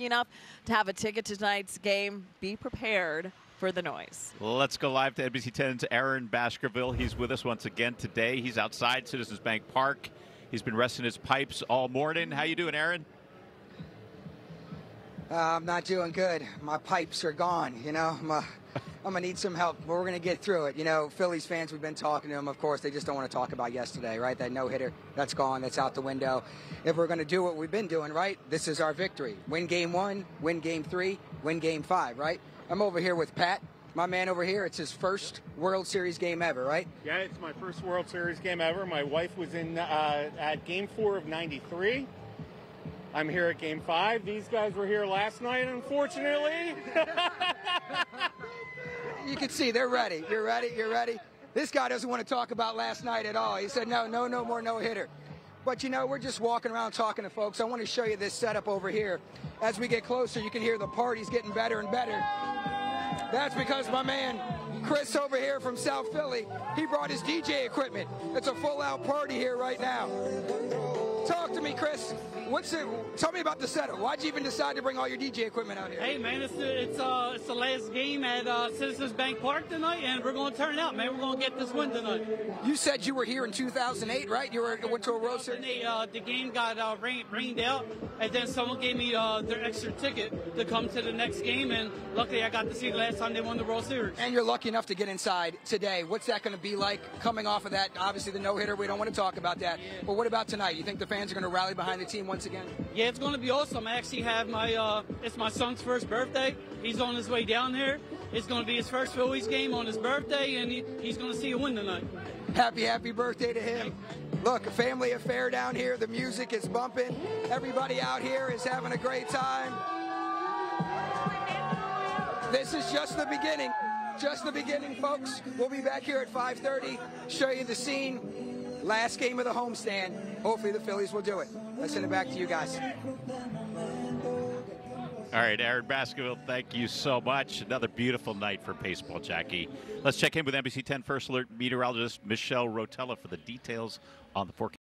enough to have a ticket to tonight's game, be prepared for the noise. Let's go live to NBC 10's Aaron Baskerville. He's with us once again today. He's outside Citizens Bank Park. He's been resting his pipes all morning. How you doing, Aaron? Uh, I'm not doing good. My pipes are gone. You know, I'm, uh, I'm gonna need some help, but we're gonna get through it. You know, Phillies fans, we've been talking to them. Of course, they just don't want to talk about yesterday, right? That no hitter, that's gone, that's out the window. If we're gonna do what we've been doing, right? This is our victory. Win game one, win game three, win game five, right? I'm over here with Pat. My man over here, it's his first World Series game ever, right? Yeah, it's my first World Series game ever. My wife was in uh, at Game Four of '93. I'm here at Game Five. These guys were here last night, unfortunately. you can see they're ready. You're ready. You're ready. This guy doesn't want to talk about last night at all. He said, no, no, no more no hitter. But you know, we're just walking around talking to folks. I want to show you this setup over here. As we get closer, you can hear the party's getting better and better. That's because my man Chris over here from South Philly, he brought his DJ equipment. It's a full out party here right now. Talk to me, Chris. What's it? Tell me about the setup. Why'd you even decide to bring all your DJ equipment out here? Hey man, it's the, it's uh it's the last game at uh, Citizens Bank Park tonight, and we're going to turn it out, man. We're going to get this win tonight. You said you were here in 2008, right? You were went to a World Series. Uh, the game got uh, rain, rained out, and then someone gave me uh, their extra ticket to come to the next game, and luckily I got to see the last time they won the World Series. And you're lucky enough to get inside today. What's that going to be like coming off of that? Obviously, the no hitter. We don't want to talk about that. Yeah. But what about tonight? You think the fans are going to rally behind the team once again? Yeah, it's going to be awesome. I actually have my uh, it's my son's first birthday. He's on his way down here. It's going to be his first Phillies game on his birthday, and he, he's going to see a win tonight. Happy, happy birthday to him. Look, a family affair down here. The music is bumping. Everybody out here is having a great time. This is just the beginning. Just the beginning, folks. We'll be back here at 5:30. Show you the scene. Last game of the homestand. Hopefully the Phillies will do it. Let's send it back to you guys. All right, Aaron Baskerville, thank you so much. Another beautiful night for baseball, Jackie. Let's check in with NBC 10 First Alert meteorologist Michelle Rotella for the details on the forecast.